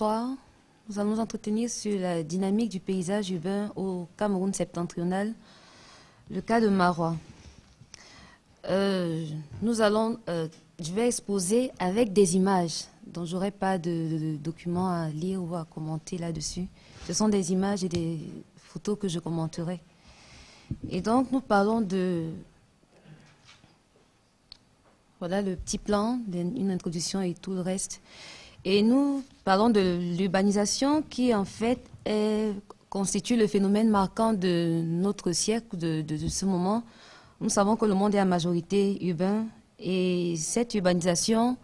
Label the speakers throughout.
Speaker 1: Bonsoir. Nous allons nous entretenir sur la dynamique du paysage urbain au Cameroun septentrional, le cas de Marois. Euh, nous allons, euh, je vais exposer avec des images, dont j'aurai pas de, documents à lire ou à commenter là-dessus. Ce sont des images et des photos que je commenterai. Et donc, nous parlons de... Voilà le petit plan, une introduction et tout le reste. Et nous parlons de l'urbanisation qui, en fait, constitue le phénomène marquant de notre siècle, de, ce moment. Nous savons que le monde est à majorité urbain et cette urbanisation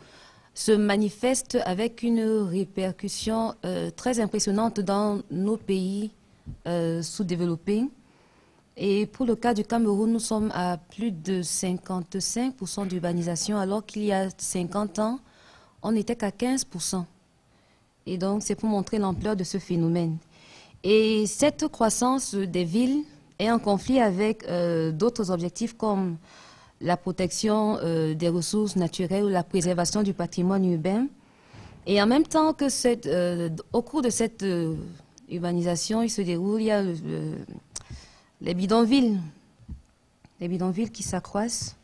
Speaker 1: se manifeste avec une répercussion euh, très impressionnante dans nos pays euh, sous-développés. Et pour le cas du Cameroun, nous sommes à plus de 55% d'urbanisation, alors qu'il y a 50 ans, on n'était qu'à 15%. Et donc, c'est pour montrer l'ampleur de ce phénomène. Et cette croissance des villes est en conflit avec euh, d'autres objectifs comme la protection euh, des ressources naturelles ou la préservation du patrimoine urbain. Et en même temps que cette, euh, au cours de cette urbanisation, il se déroule, il y a les bidonvilles, les bidonvilles qui s'accroissent.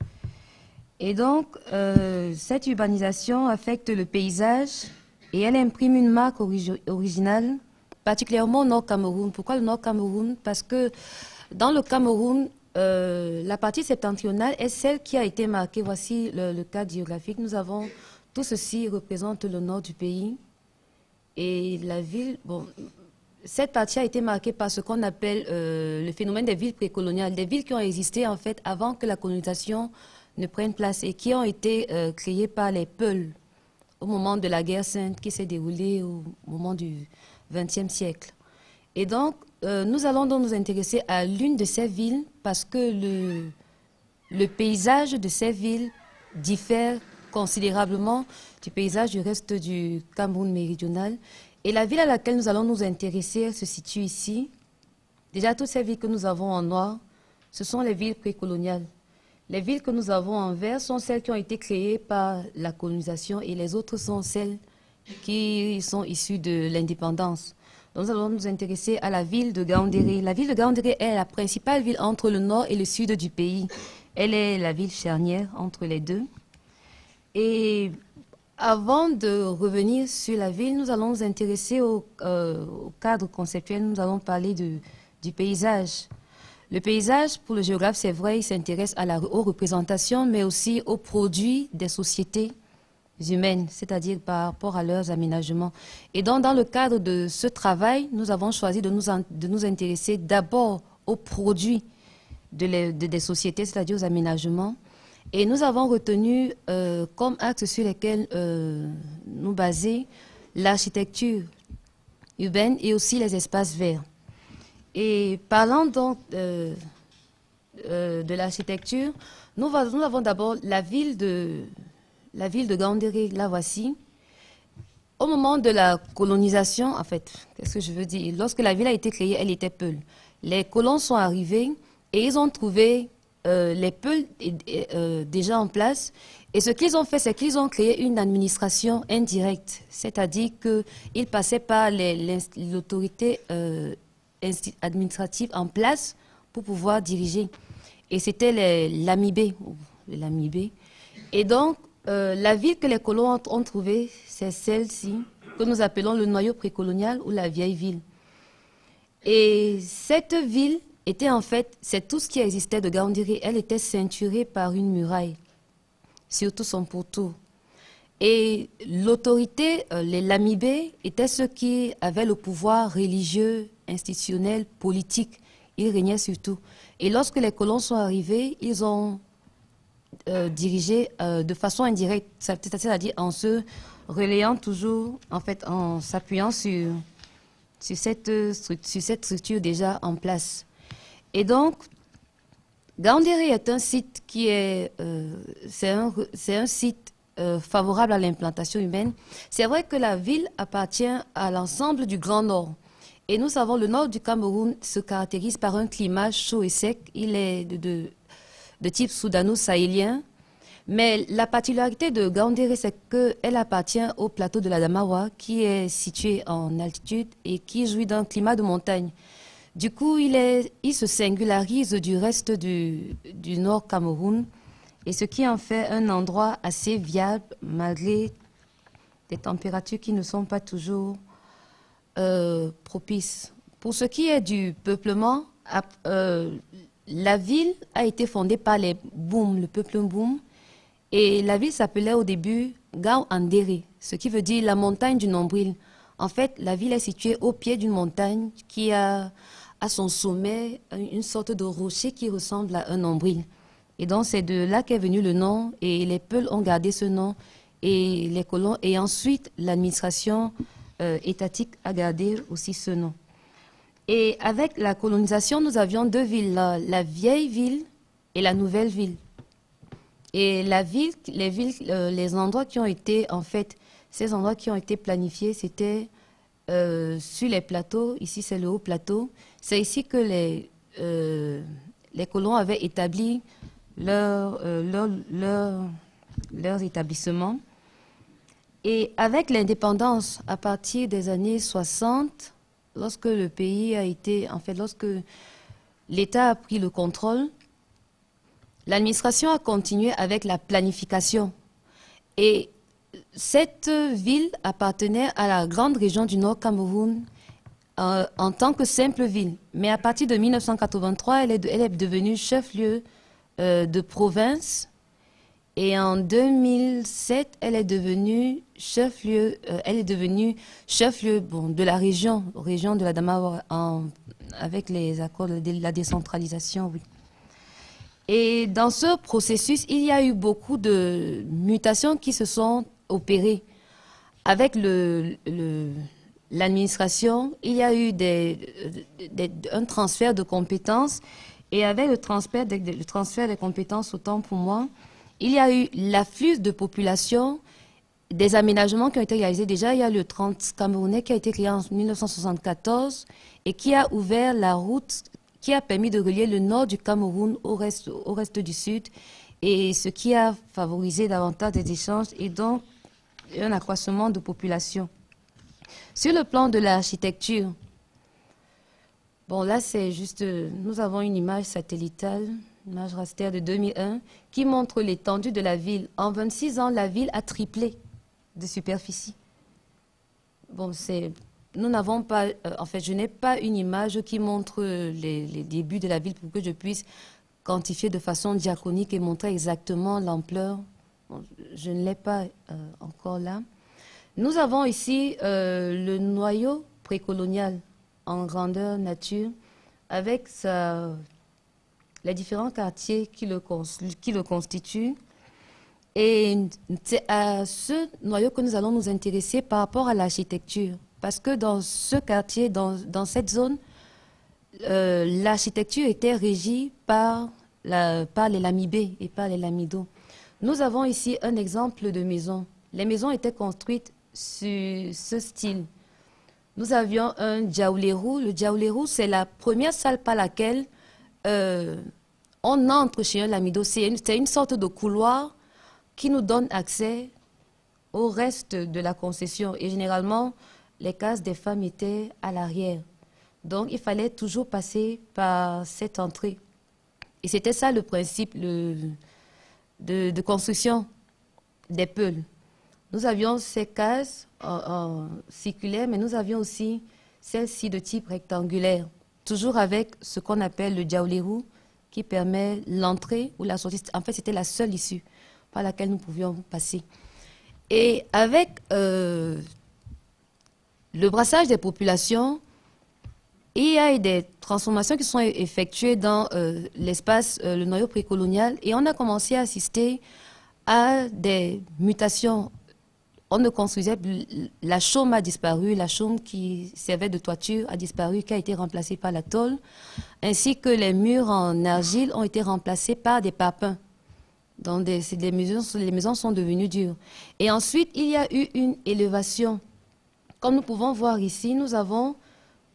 Speaker 1: Et donc, euh, cette urbanisation affecte le paysage et elle imprime une marque originale, particulièrement au Nord Cameroun. Pourquoi le Nord Cameroun? Parce que dans le Cameroun, euh, la partie septentrionale est celle qui a été marquée. Voici le, cas géographique. Nous avons tout ceci représente le nord du pays et la ville. Bon, cette partie a été marquée par ce qu'on appelle euh, le phénomène des villes précoloniales, des villes qui ont existé en fait avant que la colonisation ne prennent place et qui ont été euh, créés par les Peuls au moment de la guerre sainte qui s'est déroulée au moment du XXe siècle. Et donc, euh, nous allons nous intéresser à l'une de ces villes parce que le paysage de ces villes diffère considérablement du paysage du reste du Cameroun méridional. Et la ville à laquelle nous allons nous intéresser se situe ici. Déjà, toutes ces villes que nous avons en noir, ce sont les villes précoloniales. Les villes que nous avons en vert sont celles qui ont été créées par la colonisation et les autres sont celles qui sont issues de l'indépendance. Nous allons nous intéresser à la ville de Gaoundéré. La ville de Gaoundéré est la principale ville entre le nord et le sud du pays. Elle est la ville charnière entre les deux. Et avant de revenir sur la ville, nous allons nous intéresser au, euh, cadre conceptuel. Nous allons parler du paysage. Le paysage, pour le géographe, c'est vrai, il s'intéresse à la, aux représentations, mais aussi aux produits des sociétés humaines, c'est-à-dire par rapport à leurs aménagements. Et donc, dans le cadre de ce travail, nous avons choisi de nous, intéresser d'abord aux produits de des sociétés, c'est-à-dire aux aménagements. Et nous avons retenu euh, comme axe sur lesquels euh, nous baser l'architecture urbaine et aussi les espaces verts. Et parlant donc euh, de l'architecture, nous, avons d'abord la ville de la ville de la voici. Au moment de la colonisation, en fait, qu'est-ce que je veux dire? Lorsque la ville a été créée, elle était Peul. Les colons sont arrivés et ils ont trouvé euh, les Peuls euh, déjà en place. Et ce qu'ils ont fait, c'est qu'ils ont créé une administration indirecte, c'est-à-dire qu'ils passaient par l'autorité administrative en place pour pouvoir diriger. Et c'était l'AMIB. Et donc, euh, la ville que les colons ont, trouvée, c'est celle-ci, que nous appelons le noyau précolonial ou la vieille ville. Et cette ville était en fait, c'est tout ce qui existait de Gaoundiri. Elle était ceinturée par une muraille, surtout son pourtour. Et l'autorité, euh, les lamibés, étaient ceux qui avaient le pouvoir religieux, institutionnel, politique. Ils régnaient surtout. Et lorsque les colons sont arrivés, ils ont euh, dirigé euh, de façon indirecte, c'est-à-dire en se relayant toujours, en fait, en s'appuyant sur, sur, cette, sur cette structure déjà en place. Et donc, Gandiri est un site qui est, c'est un, un, site euh, favorable à l'implantation humaine. C'est vrai que la ville appartient à l'ensemble du Grand Nord. Et nous savons, le nord du Cameroun se caractérise par un climat chaud et sec. Il est de, type soudano-sahélien. Mais la particularité de Gaoundéré, c'est qu'elle appartient au plateau de la Damawa, qui est situé en altitude et qui jouit d'un climat de montagne. Du coup, il se singularise du reste du, du nord Cameroun, et ce qui en fait un endroit assez viable malgré des températures qui ne sont pas toujours euh, propices. Pour ce qui est du peuplement, euh, la ville a été fondée par les Boum, le peuple Boum, et la ville s'appelait au début Gao Andere, ce qui veut dire la montagne du nombril. En fait, la ville est située au pied d'une montagne qui a à son sommet une sorte de rocher qui ressemble à un nombril. Et donc c'est de là qu'est venu le nom et les Peuls ont gardé ce nom et les colons et ensuite l'administration euh, étatique a gardé aussi ce nom. Et avec la colonisation, nous avions deux villes, la, vieille ville et la nouvelle ville. Et la ville, les villes, euh, les endroits qui ont été, en fait, ces endroits qui ont été planifiés, c'était euh, sur les plateaux. Ici, c'est le haut plateau. C'est ici que les, les colons avaient établi leur, leur, leur, leurs établissements. Et avec l'indépendance, à partir des années 60, lorsque le pays a été, en fait, lorsque l'État a pris le contrôle, l'administration a continué avec la planification. Et cette ville appartenait à la grande région du Nord Cameroun euh, en tant que simple ville. Mais à partir de 1983, elle est, elle est devenue chef-lieu euh, de province et en 2007, elle est devenue chef-lieu, euh, elle est devenue chef-lieu bon, de la région, région de la Dama avec les accords de la décentralisation, oui. Et dans ce processus, il y a eu beaucoup de mutations qui se sont opérées. Avec l'administration, il y a eu un transfert de compétences. Et avec le transfert des compétences, autant pour moi, il y a eu l'afflux de population, des aménagements qui ont été réalisés. Déjà, il y a le 30 Camerounais qui a été créé en 1974 et qui a ouvert la route qui a permis de relier le nord du Cameroun au reste, du sud et ce qui a favorisé davantage des échanges et donc un accroissement de population. Sur le plan de l'architecture, bon là c'est juste, nous avons une image satellitale image raster de 2001, qui montre l'étendue de la ville. En 26 ans, la ville a triplé de superficie. Bon, c'est, nous n'avons pas, euh, en fait, je n'ai pas une image qui montre les, débuts de la ville pour que je puisse quantifier de façon diachronique et montrer exactement l'ampleur. je ne l'ai pas euh, encore là. Nous avons ici euh, le noyau précolonial en grandeur nature avec sa les différents quartiers qui le, qui le constituent. Et c'est à ce noyau que nous allons nous intéresser par rapport à l'architecture. Parce que dans ce quartier, dans, dans cette zone, euh, l'architecture était régie par, la, par les lamibés et par les lamidos. Nous avons ici un exemple de maison. Les maisons étaient construites sur ce style. Nous avions un djaoulerou. Le djaoulerou, c'est la première salle par laquelle euh, on entre chez un lamido. C'est une, sorte de couloir qui nous donne accès au reste de la concession. Et généralement, les cases des femmes étaient à l'arrière. Donc, il fallait toujours passer par cette entrée. Et c'était ça le principe de, construction des peuls. Nous avions ces cases circulaires, mais nous avions aussi celles-ci de type rectangulaire toujours avec ce qu'on appelle le diaoulérou, qui permet l'entrée ou la sortie. En fait, c'était la seule issue par laquelle nous pouvions passer. Et avec euh, le brassage des populations, il y a eu des transformations qui sont effectuées dans euh, l'espace, euh, le noyau précolonial, et on a commencé à assister à des mutations on ne construisait La chaume a disparu, la chaume qui servait de toiture a disparu, qui a été remplacée par la tôle, ainsi que les murs en argile ont été remplacés par des papins. Donc les, maisons, sont devenues dures. Et ensuite, il y a eu une élévation. Comme nous pouvons voir ici, nous avons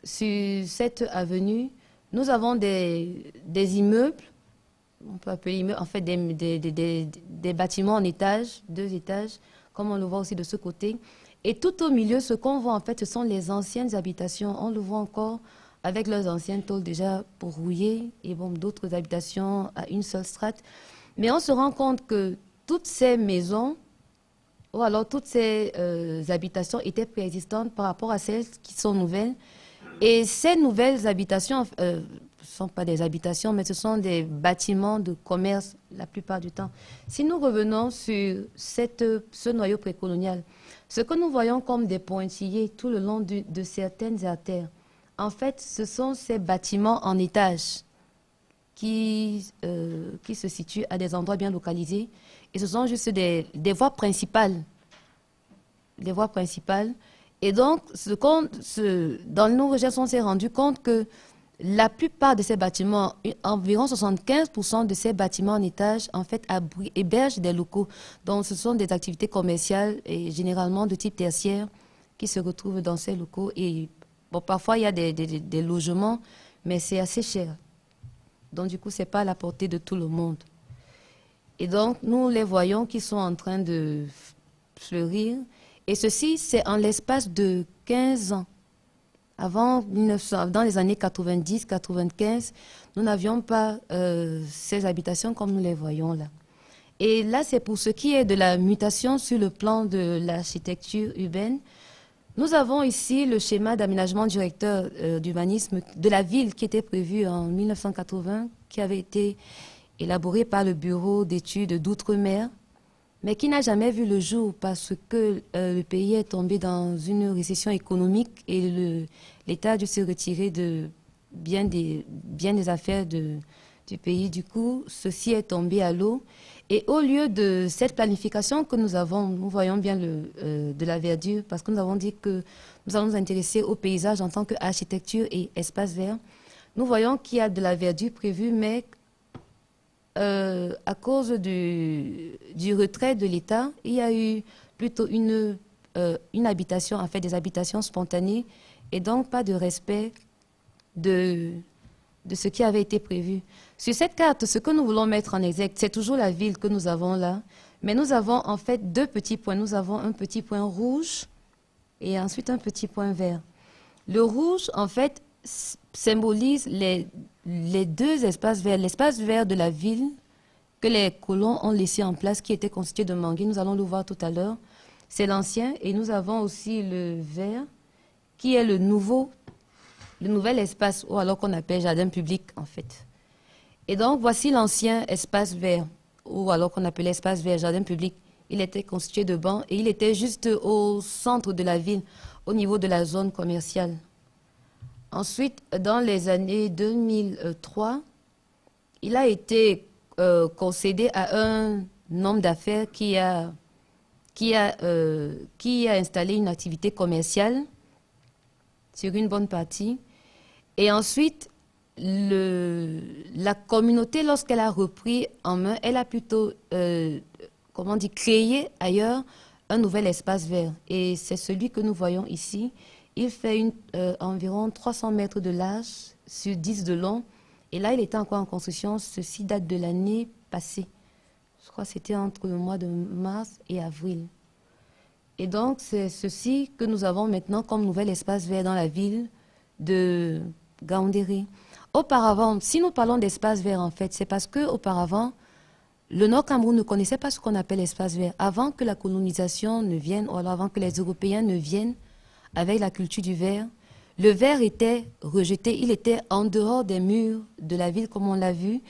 Speaker 1: sur cette avenue, nous avons des, des immeubles on peut appeler en fait des, des, bâtiments en étage, deux étages, comme on le voit aussi de ce côté. Et tout au milieu, ce qu'on voit en fait, ce sont les anciennes habitations. On le voit encore avec leurs anciennes tôles déjà pour rouiller et bon, d'autres habitations à une seule strate. Mais on se rend compte que toutes ces maisons, ou alors toutes ces euh, habitations étaient préexistantes par rapport à celles qui sont nouvelles. Et ces nouvelles habitations, euh, sont pas des habitations, mais ce sont des bâtiments de commerce la plupart du temps. Si nous revenons sur ce noyau précolonial, ce que nous voyons comme des pointillés tout le long de certaines artères, en fait, ce sont ces bâtiments en étage qui, euh, qui se situent à des endroits bien localisés. Et ce sont juste des, des voies principales. Des voies principales. Et donc, ce ce, dans nos recherches, on s'est rendu compte que la plupart de ces bâtiments, environ 75% de ces bâtiments en étage, en fait, hébergent des locaux. Donc, ce sont des activités commerciales et généralement de type tertiaire qui se retrouvent dans ces locaux. Et parfois, il y a des, des, logements, mais c'est assez cher. Donc, du coup, ce n'est pas à la portée de tout le monde. Et donc, nous les voyons qui sont en train de fleurir. Et ceci, c'est en l'espace de 15 ans. Avant 1900, dans les années 90-95, nous n'avions pas euh, ces habitations comme nous les voyons là. Et là, c'est pour ce qui est de la mutation sur le plan de l'architecture urbaine. Nous avons ici le schéma d'aménagement directeur euh, d'urbanisme de la ville qui était prévu en 1980, qui avait été élaboré par le Bureau d'études d'outre-mer mais qui n'a jamais vu le jour parce que euh, le pays est tombé dans une récession économique et l'État a dû se retirer de bien des, affaires du pays. Du coup, ceci est tombé à l'eau. Et au lieu de cette planification que nous avons, nous voyons bien euh, de la verdure, parce que nous avons dit que nous allons nous intéresser au paysage en tant qu'architecture et espace vert. Nous voyons qu'il y a de la verdure prévue, mais euh, à cause du, du retrait de l'État, il y a eu plutôt une, euh, une habitation, en fait des habitations spontanées, et donc pas de respect de, de ce qui avait été prévu. Sur cette carte, ce que nous voulons mettre en exergue, c'est toujours la ville que nous avons là, mais nous avons en fait deux petits points. Nous avons un petit point rouge et ensuite un petit point vert. Le rouge, en fait, symbolise les, les deux espaces verts. L'espace vert de la ville que les colons ont laissé en place, qui était constitué de manguiers, nous allons le voir tout à l'heure. C'est l'ancien. Et nous avons aussi le vert, qui est le nouveau, le nouvel espace, ou alors qu'on appelle jardin public, en fait. Et donc, voici l'ancien espace vert, ou alors qu'on appelait espace vert, jardin public. Il était constitué de bancs et il était juste au centre de la ville, au niveau de la zone commerciale. Ensuite, dans les années 2003, il a été euh, concédé à un homme d'affaires qui a, qui, a, euh, qui a installé une activité commerciale sur une bonne partie. Et ensuite, la communauté, lorsqu'elle a repris en main, elle a plutôt, euh, comment créé ailleurs un nouvel espace vert. Et c'est celui que nous voyons ici. Il fait euh, environ 300 mètres de large sur 10 de long. Et là, il était encore en construction. Ceci date de l'année passée. Je crois que c'était entre le mois de mars et avril. Et donc, c'est ceci que nous avons maintenant comme nouvel espace vert dans la ville de Gaoundéré. Auparavant, si nous parlons d'espace vert, en fait, c'est parce qu'auparavant, le Nord Cameroun ne connaissait pas ce qu'on appelle espace vert. Avant que la colonisation ne vienne, ou alors avant que les Européens ne viennent, avec la culture du verre, le verre était rejeté, il était en dehors des murs de la ville, comme on l'a vu.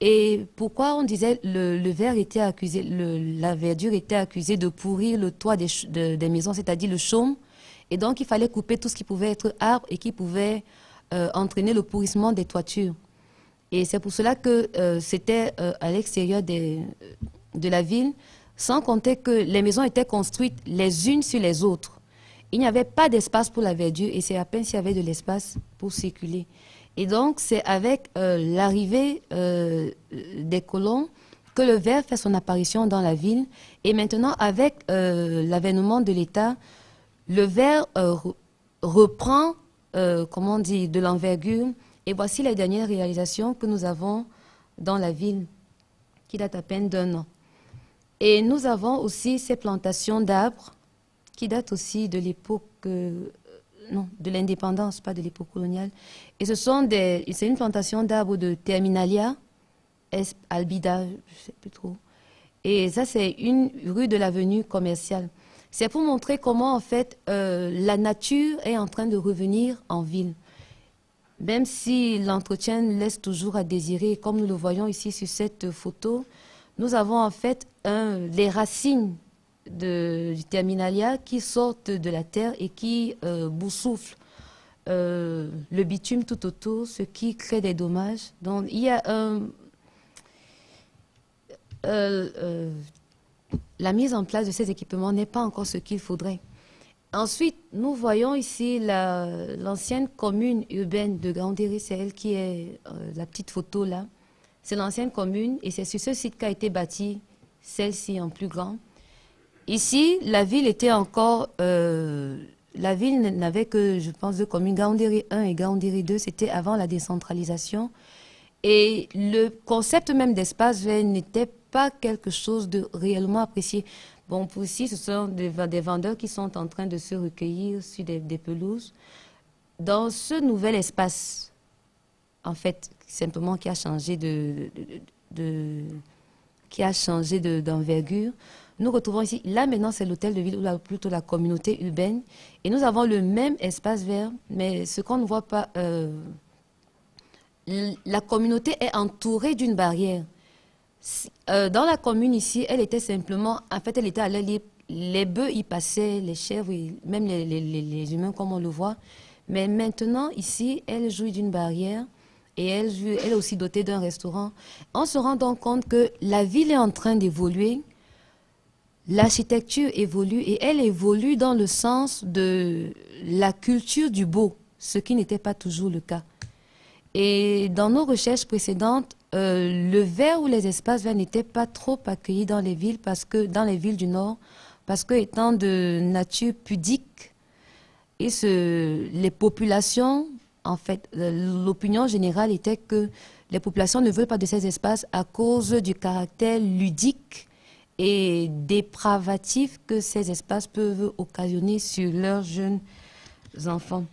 Speaker 1: Et pourquoi on disait le, le verre était accusé, la verdure était accusée de pourrir le toit des, maisons, c'est-à-dire le chaume. Et donc, il fallait couper tout ce qui pouvait être arbre et qui pouvait euh, entraîner le pourrissement des toitures. Et c'est pour cela que euh, c'était euh, à l'extérieur de la ville, sans compter que les maisons étaient construites les unes sur les autres il n'y avait pas d'espace pour la verdure et c'est à peine s'il y avait de l'espace pour circuler. Et donc, c'est avec euh, l'arrivée euh, des colons que le verre fait son apparition dans la ville. Et maintenant, avec euh, l'avènement de l'État, le verre reprend, comment on dit, de l'envergure. Et voici les dernières réalisations que nous avons dans la ville qui date à peine d'un an. Et nous avons aussi ces plantations d'arbres qui datent aussi de l'époque, euh, non, de l'indépendance, pas de l'époque coloniale. Et ce sont des, c'est une plantation d'arbres de Terminalia, Albida, je ne sais plus trop. Et ça, c'est une rue de l'avenue commerciale. C'est pour montrer comment, en fait, euh, la nature est en train de revenir en ville. Même si l'entretien laisse toujours à désirer, comme nous le voyons ici sur cette photo, nous avons en fait un, les racines de, du terminalia qui sortent de la terre et qui euh, euh, le bitume tout autour, ce qui crée des dommages. Donc il y a un... Euh, la mise en place de ces équipements n'est pas encore ce qu'il faudrait. Ensuite, nous voyons ici l'ancienne commune urbaine de Grandéry, c'est elle qui est la petite photo là. C'est l'ancienne commune et c'est sur ce site qu'a été bâtie celle-ci en plus grand. Ici, la ville était encore... Euh, la ville n'avait que, je pense, deux communes, Gaoundéry 1 et Gaoundéry 2, c'était avant la décentralisation. Et le concept même d'espace n'était pas quelque chose de réellement apprécié. Bon, pour ici, ce sont des, vendeurs qui sont en train de se recueillir sur des, pelouses. Dans ce nouvel espace, en fait, simplement qui a changé de, de, qui a changé d'envergure. Nous retrouvons ici, là maintenant c'est l'hôtel de ville ou plutôt la communauté urbaine, et nous avons le même espace vert, mais ce qu'on ne voit pas, euh, la communauté est entourée d'une barrière. Euh, dans la commune ici, elle était simplement, en fait, elle était à l'air libre. Les bœufs y passaient, les chèvres, même les, les, les, humains comme on le voit. Mais maintenant, ici, elle jouit d'une barrière et elle, elle est aussi dotée d'un restaurant, on se rend donc compte que la ville est en train d'évoluer, l'architecture évolue et elle évolue dans le sens de la culture du beau, ce qui n'était pas toujours le cas. Et dans nos recherches précédentes, euh, le verre ou les espaces verts n'étaient pas trop accueillis dans les villes parce que dans les villes du Nord, parce que étant de nature pudique, et ce, les populations en fait, l'opinion générale était que les populations ne veulent pas de ces espaces à cause du caractère ludique et dépravatif que ces espaces peuvent occasionner sur leurs jeunes enfants.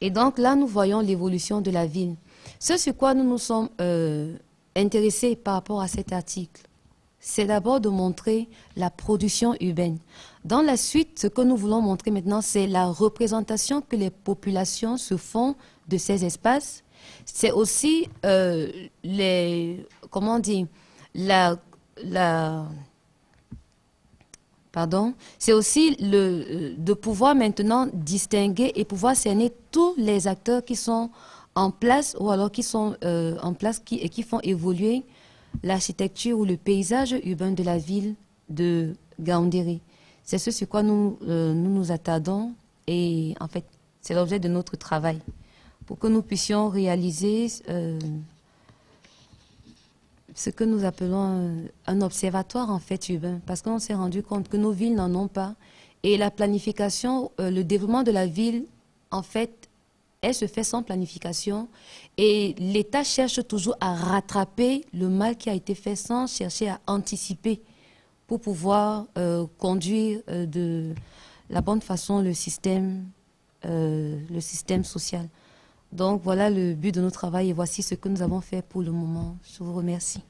Speaker 1: Et donc là, nous voyons l'évolution de la ville. Ce sur quoi nous nous sommes euh, intéressés par rapport à cet article, c'est d'abord de montrer la production urbaine. Dans la suite, ce que nous voulons montrer maintenant, c'est la représentation que les populations se font de ces espaces. C'est aussi euh, les, comment dire, la, pardon, c'est aussi le, de pouvoir maintenant distinguer et pouvoir cerner tous les acteurs qui sont en place ou alors qui sont euh, en place qui, et qui font évoluer l'architecture ou le paysage urbain de la ville de Gaoundéré. C'est ce sur quoi nous, euh, nous attardons et en fait, c'est l'objet de notre travail pour que nous puissions réaliser euh, ce que nous appelons un observatoire en fait urbain, parce qu'on s'est rendu compte que nos villes n'en ont pas. Et la planification, euh, le développement de la ville, en fait, elle se fait sans planification. Et l'État cherche toujours à rattraper le mal qui a été fait sans chercher à anticiper pour pouvoir euh, conduire euh, de la bonne façon le système, euh, le système social. Donc voilà le but de notre travail et voici ce que nous avons fait pour le moment. Je vous remercie.